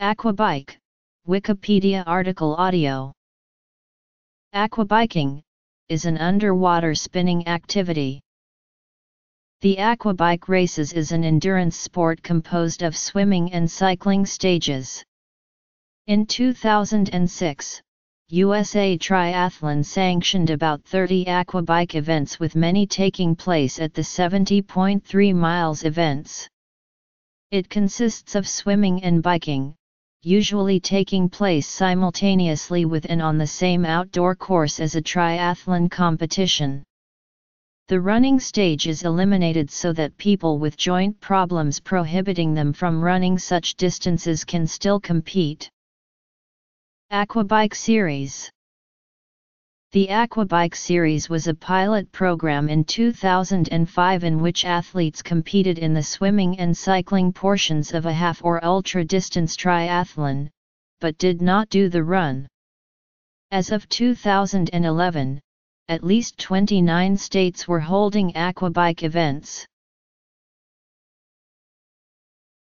Aquabike, Wikipedia article audio. Aquabiking, is an underwater spinning activity. The aquabike races is an endurance sport composed of swimming and cycling stages. In 2006, USA Triathlon sanctioned about 30 aquabike events with many taking place at the 70.3 miles events. It consists of swimming and biking, usually taking place simultaneously within on the same outdoor course as a triathlon competition. The running stage is eliminated so that people with joint problems prohibiting them from running such distances can still compete. Aquabike Series The Aquabike Series was a pilot program in 2005 in which athletes competed in the swimming and cycling portions of a half or ultra distance triathlon, but did not do the run. As of 2011, at least 29 states were holding aquabike events.